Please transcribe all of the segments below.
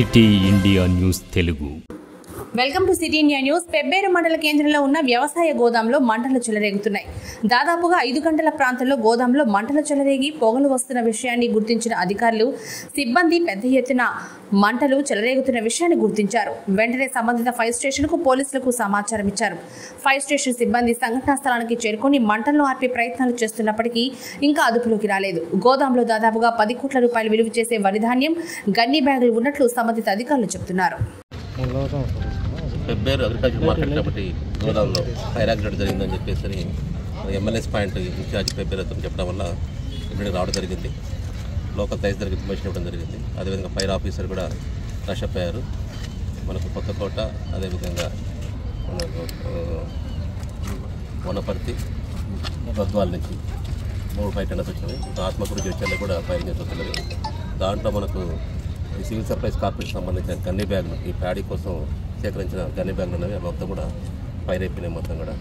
City India News Telugu welcome to City India News. Pebbair మండల కేంద్రంలో ఉన్న వ్యవసాయ గోదాంలో మంటలు చెలరేగుతున్నాయి. దాదాపుగా ఐదు గంటల ప్రాంతంలో గోదాంలో మంటలు చెలరేగి పొగలు వస్తున్న విషయాన్ని గుర్తించిన అధికారులు సిబ్బంది పెద్ద ఎత్తున మంటలు చెలరేగుతున్న విషయాన్ని గుర్తించారు. వెంటనే సంబంధిత ఫైర్ స్టేషన్కు పోలీసులకు సమాచారం ఇచ్చారు. ఫైర్ స్టేషన్ సిబ్బంది సంఘటనా స్థలానికి చేరుకొని మంటలను ఆర్పే ప్రయత్నాలు చేస్తున్నప్పటికీ ఇంకా అదుపులోకి రాలేదు. గోదాంలో దాదాపుగా పది కోట్ల రూపాయలు విలువ చేసే వరిధాన్యం గన్ని బ్యాగులు ఉన్నట్లు సంబంధిత అధికారులు చెబుతున్నారు. పెబ్బేరు అగ్రికల్చర్ మార్కెట్ కాబట్టి గోదాంలో ఫైర్ యాక్సిడెంట్ జరిగిందని చెప్పేసి ఎమ్మెల్యేస్ పాయింట్ ఇన్ఛార్జ్ పెబ్బేరు అతను చెప్పడం వల్ల ఇక్కడికి రావడం జరిగింది. లోకల్ తహసీల్దార్ ఇన్ఫర్మేషన్ ఇవ్వడం జరిగింది. అదేవిధంగా ఫైర్ ఆఫీసర్ కూడా రష్ అప్ అయ్యారు. మనకు కొత్తకోట అదేవిధంగా మనకు వనపర్తి గద్వాల నుంచి మూడు ఫైవ్ టెండర్స్ వచ్చినాయి. ఇంకా ఆత్మకూరు జడ్చర్లో కూడా ఫైర్ చేస్తున్నది దాంట్లో మనకు ఈ సివిల్ సప్లైస్ కార్పొరేషన్ సంబంధించిన గన్ని బ్యాగులు ఈ ప్యాడీ కోసం సేకరించిన గన్ని బ్యాగులు ఉన్నవి అవి మొత్తం కూడా ఫైర్ అయిపోయినాయి మొత్తం కూడా.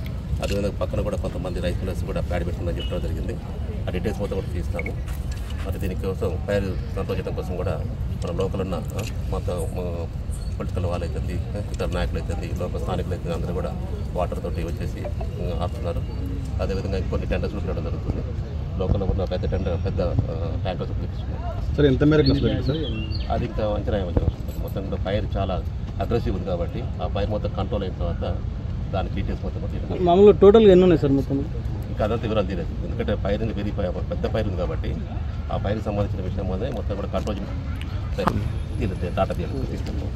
అదేవిధంగా పక్కన కూడా కొంతమంది రైస్ కూడా ప్యాడ్ పెట్టిందని చెప్పడం జరిగింది. ఆ డీటెయిల్స్ మొత్తం కూడా తీస్తాము. మరి దీనికోసం ఫైర్ సంతోషం కోసం కూడా మన లోకల్ ఉన్న మొత్తం పొలిటికల్ వాళ్ళు అవుతుంది ఇతర నాయకులు అవుతుంది లోకల్ స్థానికులు అవుతుంది అందరూ కూడా వాటర్ తోటి వచ్చేసి ఆపుతున్నారు. అదేవిధంగా కొన్ని టెండర్స్ కూడా జరుగుతుంది. లోకల్ ఉన్న పెద్ద టెండర్ పెద్ద ట్యాంకర్స్ పిలుస్తున్నాం సార్ ఎంత మేరకు అది ఇంకా అంచనా మొత్తం కూడా ఫైర్ చాలా అగ్రెసివ్ ఉంది కాబట్టి ఆ ఫైర్ మొత్తం కంట్రోల్ అయిన తర్వాత దాని డీటెయిల్స్ మొత్తం. మామూలుగా టోటల్గా ఎన్ని ఉన్నాయి సార్ మొత్తం? ఇంకా అదంతా వివరాలు తీయలేదు. ఎందుకంటే ఫైర్ పెరిగి పెద్ద ఫైర్ ఉంది కాబట్టి ఆ ఫైర్కి సంబంధించిన విషయం అనేది మొత్తం కూడా కంట్రోల్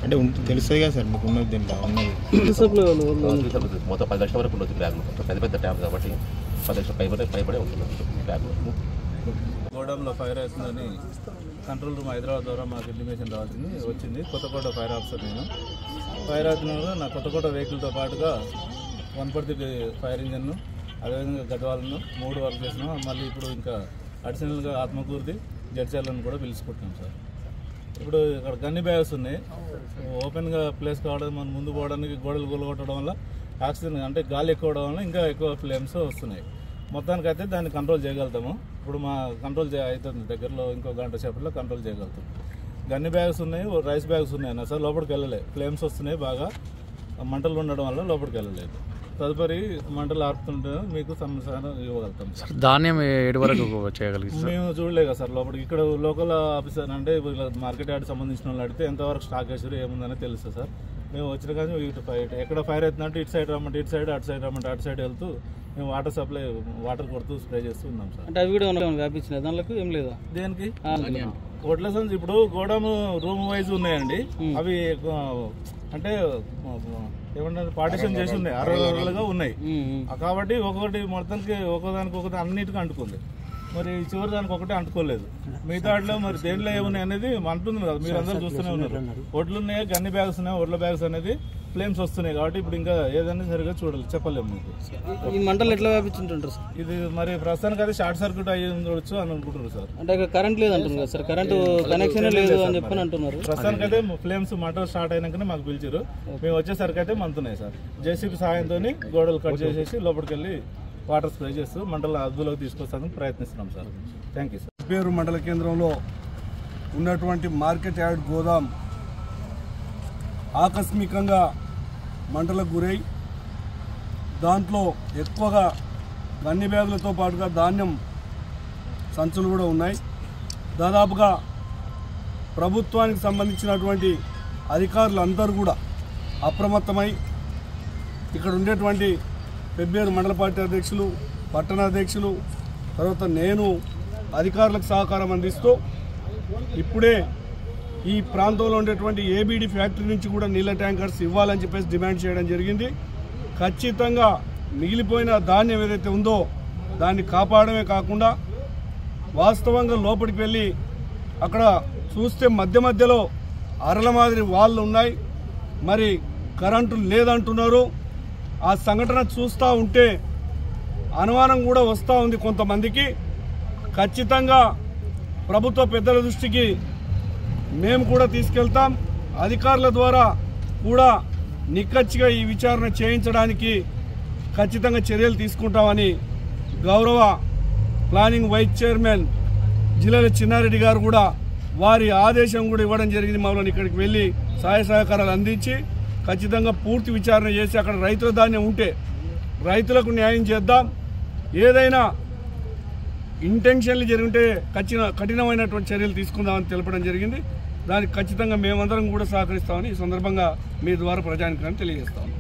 అంటే తెలుస్తుంది కదా సార్ మీకు ఉన్నది మొత్తం పది లక్షల వరకు ఉండొచ్చు మొత్తం పెద్ద పెద్ద ట్యాబ్ కాబట్టి పది లక్షల పైబడే పైబడే ఉంటుంది. గోడంలో ఫైర్ అవుతుందని కంట్రోల్ రూమ్ హైదరాబాద్ ద్వారా మాకు ఇంటిమేషన్ రావాల్సింది. వచ్చింది. కొత్తకోట ఫైర్ ఆఫీసర్ నేను. ఫైర్ అవుతున్న నా కొత్తకోట వెహికల్తో పాటుగా వన్ ఫోర్టీ ఫైర్ ఇంజన్ అదేవిధంగా గద్వాలను మూడు వర్క్ చేసినాం. మళ్ళీ ఇప్పుడు ఇంకా అడిషనల్గా ఆత్మకూర్తి జడ్చర్లను కూడా పిలుచుకుంటున్నాం సార్ ఇప్పుడు ఇక్కడ గన్ని బ్యాగ్స్ ఉన్నాయి. ఓపెన్గా ప్లేస్ కావడం మనం ముందు పోవడానికి గోడలు కూలగొట్టడం వల్ల ఆక్సిజన్ అంటే గాలి ఎక్కువ వల్ల ఇంకా ఎక్కువ ఫ్లేమ్స్ వస్తున్నాయి. మొత్తానికి అయితే దాన్ని కంట్రోల్ చేయగలుగుతాము. ఇప్పుడు మా కంట్రోల్ చే అవుతుంది. దగ్గరలో ఇంకో గంట సేపట్లో కంట్రోల్ చేయగలుగుతాం. గన్ని బ్యాగ్స్ ఉన్నాయి రైస్ బ్యాగ్స్ ఉన్నాయి అన్న. సార్ లోపలికి వెళ్ళలే. ఫ్లేమ్స్ వస్తున్నాయి బాగా. మంటలు ఉండడం వల్ల లోపలికి వెళ్ళలేదు. తదుపరి మంటలు ఆర్పుతుంటే మీకు సమాచారం ఇవ్వగలుగుతాం. సార్ ధాన్యం ఏడు వరకు మేము చూడలే కదా సార్ లోపలికి. ఇక్కడ లోకల్ ఆఫీసర్ అంటే మార్కెట్ యార్డ్ సంబంధించిన వాళ్ళు అడిగితే ఎంతవరకు స్టాక్ వేసారు ఏముందని తెలుస్తుంది సార్. మేము వచ్చిన కానీ ఇటు ఫైర్ ఎక్కడ ఫైర్ అవుతుందంటే ఇటు సైడ్ రమ్మంటే ఇటు సైడ్ అటు సైడ్ రమ్మంటే అటు సైడ్ వెళ్తూ మేము వాటర్ సప్లై వాటర్ కొడుతూ స్ప్రే చేస్తూ ఉన్నాం సార్. అంటే అవి కూడా ఏమైనా వ్యాపించినాయి? దానిలోకి ఏం లేదా? దేనికి? ఆ, వడ్ల సంచి ఇప్పుడు గోడౌన్ రూమ్ వైజ్ ఉన్నాయండి. అవి అంటే ఏమంటారు పార్టిషన్ చేసి ఉన్నాయి. అరవలుగా ఉన్నాయి. ఉమ్, ఉమ్. ఆ కాబట్టి ఒక్కొక్కటి మొత్తానికి ఒక్కోదానికి ఒకటి అన్నిటికీ అంటుకుంది. మరి చివరి దానికి ఒకటి అంటుకోలేదు. మిగతా మరి దేంట్లో ఏమున్నాయి అనేది అంటుంది కదా మీరు అందరూ చూస్తూనే ఉన్నారు. ఒడ్లు ఉన్నాయి గన్ని బ్యాగ్స్ ఉన్నాయి ఒడ్ల బ్యాగ్స్ అనేది ఫ్లేమ్స్ వస్తున్నాయి కాబట్టి ఇప్పుడు ఇంకా ఏదైనా సరిగా చూడాలి చెప్పలేము మీకు. ఈ మంటలు ఎట్లా వ్యాపించుంటుంటారు సార్? ఇది మరి ప్రస్తుతానికి అయితే షార్ట్ సర్క్యూట్ అయ్యి ఉండొచ్చు అని అనుకుంటున్నారు సార్. అంటే కరెంట్ లేదు అంటున్నారు సార్ కరెంటు కనెక్షన్ లేదు అని చెప్పని అంటున్నారు. ప్రస్తుతానికి అయితే ఫ్లేమ్స్ మంటలు స్టార్ట్ అయినాకనే మాకు పిలిచారు. మేము వచ్చేసరికి అయితే మంతున్నాయి సార్. జేసీబీ సహాయంతో గోడలు కట్ చేసేసి లోపలికి వెళ్ళి వాటర్ స్ప్రే చేస్తూ మండల అదుపులోకి తీసుకొస్తానికి ప్రయత్నిస్తున్నాం సార్. థ్యాంక్ యూ సార్ పేరు మండల కేంద్రంలో ఉన్నటువంటి మార్కెట్ యార్డ్ గోదాం ఆకస్మికంగా మంటలకు గురై దాంట్లో ఎక్కువగా గన్ని బ్యాగులతో పాటుగా ధాన్యం సంచులు కూడా ఉన్నాయి. దాదాపుగా ప్రభుత్వానికి సంబంధించినటువంటి అధికారులు అందరూ కూడా అప్రమత్తమై ఇక్కడ ఉండేటువంటి పెబ్బేరు మండల పార్టీ అధ్యక్షులు పట్టణాధ్యక్షులు తర్వాత నేను అధికారులకు సహకారం అందిస్తూ ఇప్పుడే ఈ ప్రాంతంలో ఉండేటువంటి ఏబీడీ ఫ్యాక్టరీ నుంచి కూడా నీళ్ళ ట్యాంకర్స్ ఇవ్వాలని చెప్పేసి డిమాండ్ చేయడం జరిగింది. ఖచ్చితంగా మిగిలిపోయిన ధాన్యం ఏదైతే ఉందో దాన్ని కాపాడమే కాకుండా వాస్తవంగా లోపలికి వెళ్ళి అక్కడ చూస్తే మధ్య మధ్యలో అరల మాదిరి వాళ్ళు ఉన్నాయి. మరి కరెంటు లేదంటున్నారు. ఆ సంఘటన చూస్తూ ఉంటే అనుమానం కూడా వస్తూ ఉంది కొంతమందికి. ఖచ్చితంగా ప్రభుత్వ పెద్దల దృష్టికి మేము కూడా తీసుకెళ్తాం. అధికారుల ద్వారా కూడా నిక్కచ్చిగా ఈ విచారణ చేయించడానికి ఖచ్చితంగా చర్యలు తీసుకుంటామని గౌరవ ప్లానింగ్ వైస్ చైర్మన్ జిల్లాల చిన్నారెడ్డి గారు కూడా వారి ఆదేశం కూడా ఇవ్వడం జరిగింది. మమ్మల్ని ఇక్కడికి వెళ్ళి సహాయ సహకారాలు అందించి ఖచ్చితంగా పూర్తి విచారణ చేసి అక్కడ రైతుల ధాన్యం ఉంటే రైతులకు న్యాయం చేద్దాం. ఏదైనా ఇంటెన్షన్లు జరిగితే ఖచ్చిత కఠినమైనటువంటి చర్యలు తీసుకుందామని తెలపడం జరిగింది. దానికి ఖచ్చితంగా మేమందరం కూడా సహకరిస్తామని ఈ సందర్భంగా మీ ద్వారా ప్రజానికి తెలియజేస్తాము